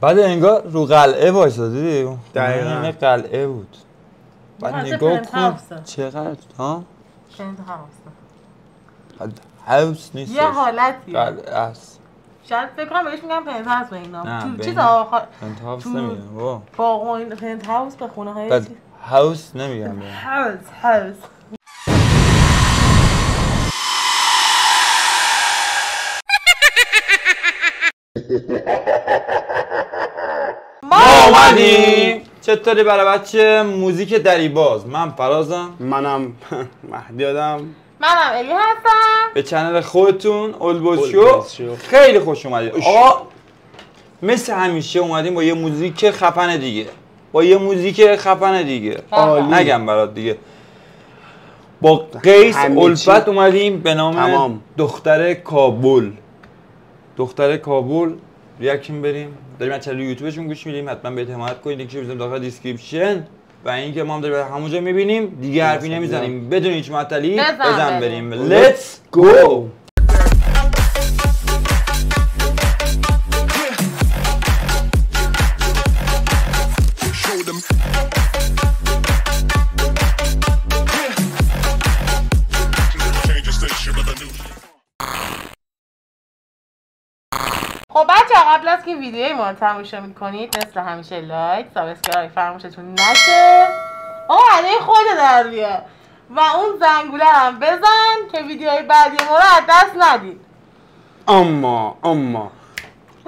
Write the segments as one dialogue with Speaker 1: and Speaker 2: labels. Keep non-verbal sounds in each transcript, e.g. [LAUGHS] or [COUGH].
Speaker 1: بعد انگار رو قلعه وایساده دیدی
Speaker 2: دقیقاً.
Speaker 1: این قلعه بود. بعد نگاه کن. چقدر؟ ها؟
Speaker 3: هاوس
Speaker 1: بعد هاوس نیست
Speaker 3: یه حالتیه.
Speaker 1: قلعه است
Speaker 3: شاید فکر کنم بهش میگم پنت هاوس به اینا.
Speaker 1: نه،
Speaker 3: تو آخر
Speaker 1: پنت هاوس نمیگم بابا
Speaker 3: باغ و این پنت هاوس به خونه های
Speaker 1: هاوس نمیگم
Speaker 3: هاوس هاوس
Speaker 1: ما اومدیم چطوری برای بچه؟ موزیک دریباز. من فرازم.
Speaker 2: منم. مهدی آدم.
Speaker 3: منم الی هستم.
Speaker 1: به چنل خودتون اولبوز شو. خیلی خوش اومدید آقا مثل همیشه اومدیم با یه موزیک خفن دیگه. با یه موزیک خفن دیگه. نگم برات دیگه. با قیس. الفت اومدیم به نام
Speaker 2: تمام.
Speaker 1: دختر کابل. دختر کابل. reaction بریم؟ داریم از channel یوتیوبشون گوش میدیم حتما به حمایت کنید لینکش بزنیم داخل description. و اینکه ما هم داریم همونجا می‌بینیم دیگه حرفی. نمی‌زنیم. بدون هیچ معطلی
Speaker 3: بزن
Speaker 1: بزن
Speaker 3: بریم.
Speaker 1: Let's go.
Speaker 3: قبل از که ویدیوی ما رو تماشا می‌کنید مثل همیشه لایک سابسکرایب فراموشتون نشه. آقا علیه خود در بیار و اون زنگوله هم بزن که ویدیوهای بعدی ما رو از دست ندید.
Speaker 2: اما اما.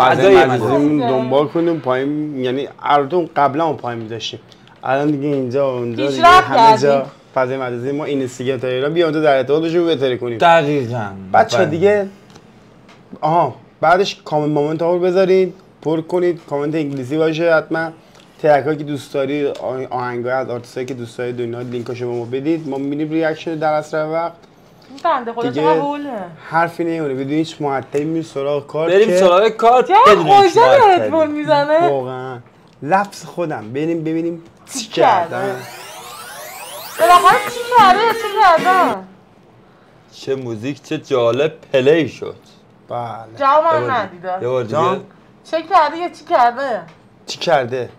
Speaker 1: غذای.
Speaker 2: مزمون دنبال کنیم پایین یعنی اردون قبلا اون پایین میداشتیم الان دیگه اینجا و اونجا دیگه همه جا. فضای مجازی ما اینستاگرام تلگرام بیا اونجا در ارتباط بشیم و بهتری کنیم.
Speaker 1: دقیقاً.
Speaker 2: بچه
Speaker 1: بله.
Speaker 2: دیگه آها. بعدش کامنت مامنت ها رو بذارید پر کنید. کامنت انگلیسی باشه حتما. track که دوست داری آهنگ از آرتیست که دوست داری دنیا لینکاشو به ما بدید. ما می‌بینیم reaction در اسرع وقت.
Speaker 3: بنده خدا
Speaker 2: دیگه حرفی نمیونه بدون هیچ معطلی میریم سراغ کار
Speaker 1: بریم سراغ کار. بدون هیچ.
Speaker 3: هدفون می‌زنه.
Speaker 2: واقعا. لفظ خودم. بریم ببینیم چی؟ کردن
Speaker 3: بالاخره چی کرده؟ چی کردن
Speaker 1: چه موزیک چه جالب play شد.
Speaker 2: بله.
Speaker 3: من
Speaker 1: بار
Speaker 3: ندیده
Speaker 1: یه بار
Speaker 2: جان؟
Speaker 1: دیگه
Speaker 3: چه کرده یا چی کرده؟
Speaker 2: چی کرده؟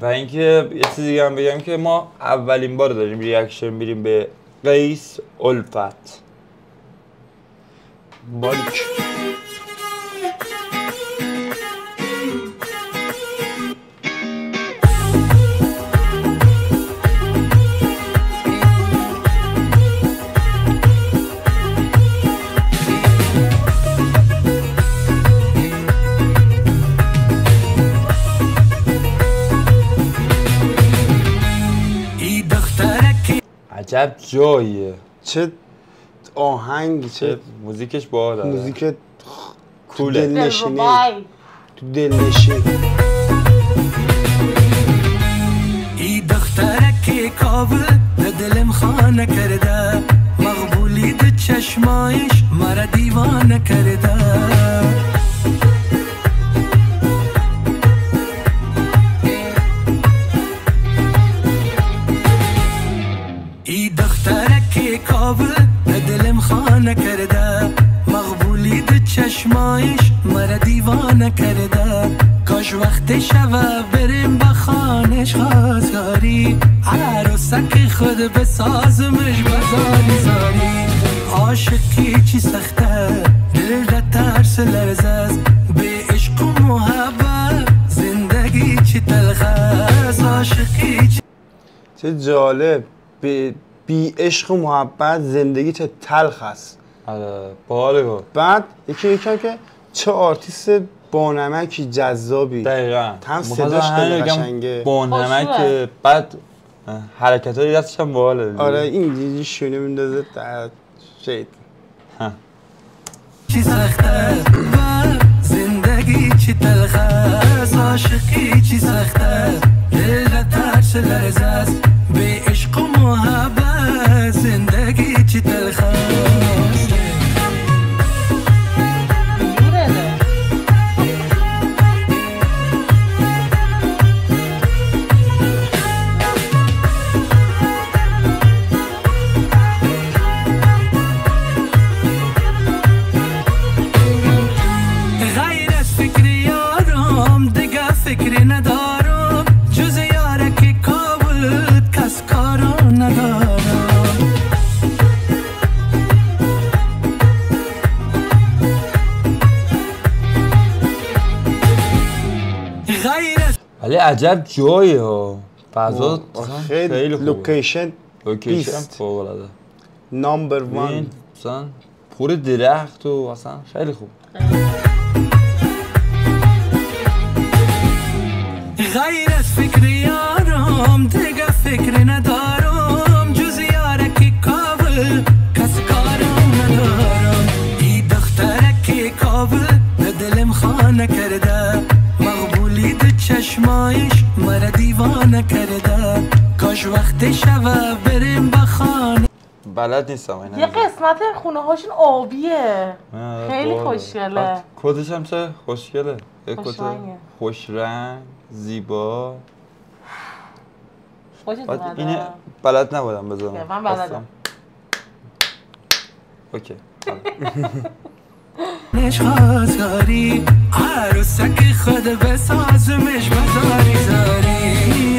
Speaker 1: و اینکه یه چیزی دیگه هم بگم که ما اولین بار داریم reaction میریم به قیس الفت.
Speaker 2: باریک
Speaker 1: عجب جاییه.
Speaker 2: چه آهنگ
Speaker 1: چه
Speaker 2: چه
Speaker 1: موزیکش باحال
Speaker 2: موزیک
Speaker 1: کوله.
Speaker 3: دلربای
Speaker 2: تو دلنشین
Speaker 4: ای دخترک کابل به دلم خانه کرده. مقبولی ده چشمایش مرا دیوانه کرده. وقت شوه بریم به خانش خواستگاری. عروسک خود بسازمش بزاری زاری. عاشقی چی سخته؟ دل را ترس لرزه است. به عشق و محبت زندگی چی تلخ است؟ عاشقی چی
Speaker 2: چه جالب. به بی عشق و محبت زندگی چه تلخ است.
Speaker 1: آره
Speaker 2: بعد یکی یکم که چه آرتیست بانمکی جذابی.
Speaker 1: دقیقا.
Speaker 2: هم صداش قشنگه.
Speaker 1: با نمک
Speaker 3: خوشگله.
Speaker 1: بعد حرکت های دستش هم باحاله
Speaker 2: آره این شونه میندازه در شید.
Speaker 4: چی سخته؟ زندگی چی تلخ است؟ عاشقی چی سخته؟ دل را ترس لرزه است. به عشق و محبت زندگی چی تلخ
Speaker 1: ولی عجب جایه ها. فضا
Speaker 2: خیلی
Speaker 1: خیلی خوبه. location
Speaker 2: location.
Speaker 1: فوق العاده ببین
Speaker 2: وان
Speaker 1: مثلا پر درخت و اصلا خیلی خوب.
Speaker 4: غیر از فکر یارم دیگه فکر ندارم. وقت شوه بریم به خانه.
Speaker 1: بلد نیستم این
Speaker 3: یه قسمت خونه هاشون آبیه خیلی. خوشگله.
Speaker 1: کتش هم چه؟ خوشگله.
Speaker 3: خوشرنگه.
Speaker 1: خوش رنگ زیبا.
Speaker 3: خوشت
Speaker 1: بعد
Speaker 3: اومده.
Speaker 1: اینه بلد نبودم بزنم
Speaker 3: من بلدم.
Speaker 1: اوکی
Speaker 4: نش خواستاری عروسک خود بسازمش بزاری زاری.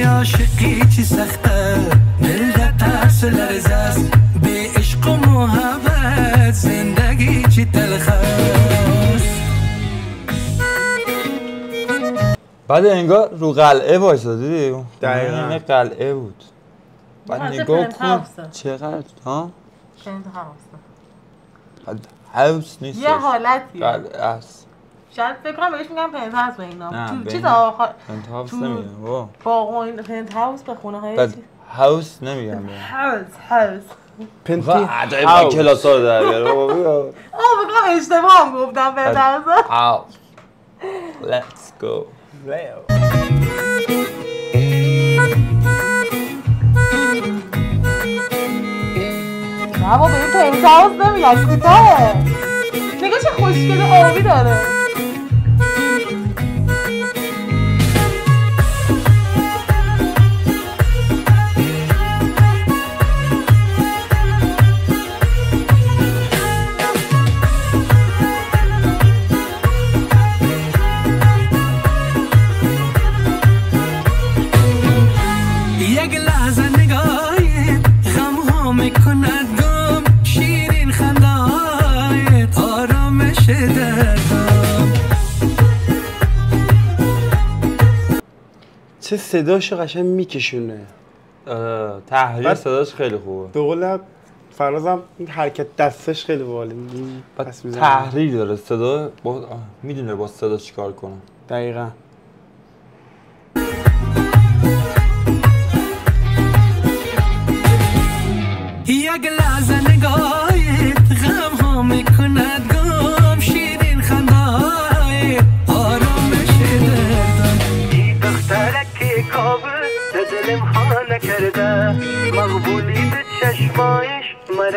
Speaker 4: عاشقی چی سخته؟ دل در ترس لرزه است. به عشق و محبت زندگی چی تلخه
Speaker 1: بعد انگار رو قلعه وایسا دیدی؟
Speaker 2: دقیقاً.
Speaker 1: این قلعه بود. بعد نگاه کن. چقدر ها؟ هاوس نیست
Speaker 3: یه حالتیه.
Speaker 1: قلعه است.
Speaker 3: شاید فکر کنم بهش میگم پنت هاوس به اینا.
Speaker 1: نه،
Speaker 3: تو
Speaker 1: به
Speaker 3: چیز
Speaker 1: این-
Speaker 3: آخر
Speaker 1: پنت هاوس نمیگم وا
Speaker 3: باغ و این پنت هاوس به خونه های
Speaker 1: هاوس نمیگم
Speaker 3: هاوس هاوس
Speaker 2: پنتی
Speaker 1: عجایب
Speaker 2: هاوس.
Speaker 1: کلاس ها در بیاره بابا.
Speaker 3: آه بکنم اشتباه هم گفتم پنت هاوس
Speaker 1: هاوس Let's go.
Speaker 3: نه بابا این پنت هاوس نمیگم کوتاهه نگاه چه خوشگل آبی داره.
Speaker 4: دردم
Speaker 2: چه صداش قشنگ میکشونه.
Speaker 1: آره، تحریر صداش خیلی خوبه.
Speaker 2: به قول فرازم این حرکت دستش خیلی باله
Speaker 1: تحریر داره صدا با... می‌دونه با صدا چیکار کنه.
Speaker 2: دقیقا.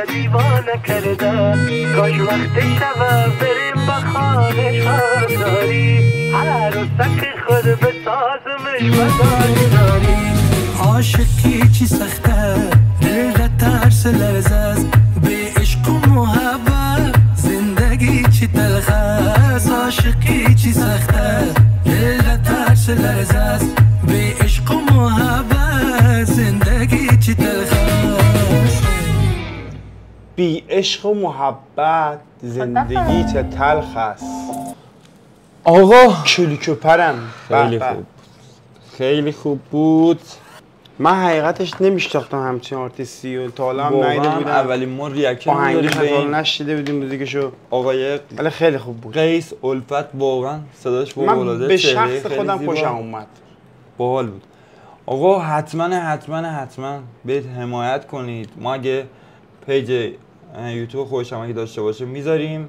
Speaker 4: دیوانه کرده. کاش وقت شبه بریم به خانه داری هر روزک خود به سازمش بداری داری. عاشقی چی سخته؟ دل در ترس لرزه است. به عشق و محبت زندگی چی تلخ است؟ عاشقی چی سخته؟ دل در ترس لرزه است. به عشق
Speaker 2: بی عشق و محبت زندگی چه تلخ است.
Speaker 1: آقا.
Speaker 2: کلیپ هم
Speaker 1: خیلی
Speaker 2: به. به.
Speaker 1: خوب. خیلی خوب بود.
Speaker 2: من حقیقتش نمیشناختم همچین آرتیستی و تا حالا هم ندیده
Speaker 1: واقعا
Speaker 2: بودم.
Speaker 1: اولین ما reaction
Speaker 2: آهنگش
Speaker 1: داریم به این
Speaker 2: نشنیده بودیم موزیکشو
Speaker 1: آقای
Speaker 2: ولی خیلی خوب بود.
Speaker 1: قیس الفت واقعا صداش فوق
Speaker 2: من
Speaker 1: العاده
Speaker 2: به شخص خودم. خوشم اومد.
Speaker 1: باحال بود. آقا حتما حتما حتما برید حمایت کنید. ما اگه page یوتیوب خودش هم اگه داشته باشه می‌ذاریم.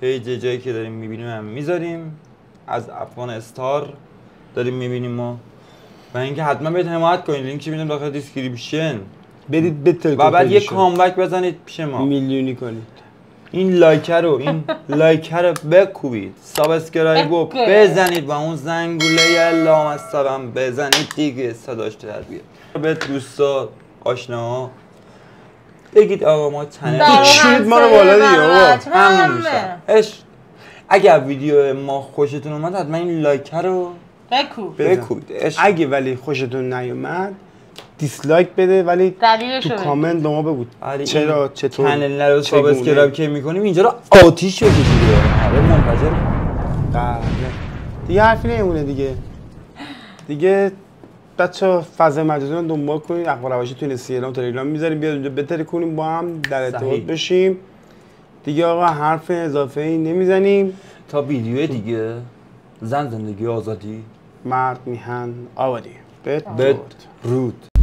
Speaker 1: page جایی که داریم می‌بینیم هم می‌ذاریم. از افغان استار داریم می‌بینیم ما. و اینکه حتما برید حمایت کنید لینک میدم داخل description.
Speaker 2: برید بتل
Speaker 1: و بعد یه comeback بزنید پیش ما.
Speaker 2: میلیونی کنید.
Speaker 1: این like ه رو این [LAUGHS] like ه رو بکوبید. subscribe رو. بزنید و اون زنگوله لامصب هم بزنید دیگه صداش در بیاد. به دوستا آشناها. بگید آقا ما
Speaker 3: channel
Speaker 2: کشید ما رو بالا دیگه آقا.
Speaker 1: عشق. اگر ویدیو ما خوشتون اومد حتما این like
Speaker 3: ه
Speaker 2: رو.
Speaker 1: بکوبید عشق.
Speaker 2: اگه ولی خوشتون نیومد dislike بده ولی تو. کامنت به ما بگو چرا چطور
Speaker 1: channel رو. subscribe که می‌کنیم اینجا رو آتیش بکشید آره منتظر
Speaker 2: بله. دیگه حرفی نمیمونه دیگه دیگه بچه فضای مجازی رو دنبال کنید اخبار روشی تو اینستاگرام تلگرام می‌ذاریم بیاد اونجا بهتری کنیم با هم در ارتباط. بشیم. دیگه آقا حرف اضافه ای نمی‌زنیم.
Speaker 1: تا ویدیو دیگه. زن زندگی آزادی.
Speaker 2: مرد میهن آبادی.
Speaker 1: بد رود.